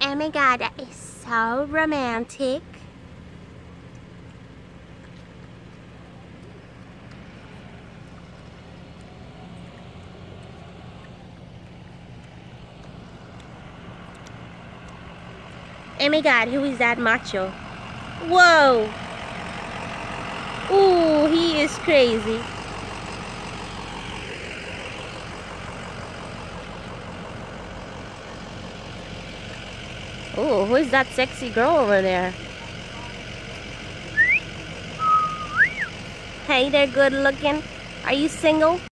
Oh my god, that is so romantic. Oh my god, who is that macho? Whoa! Ooh, he is crazy. Oh, who is that sexy girl over there? Hey there, good looking. Are you single?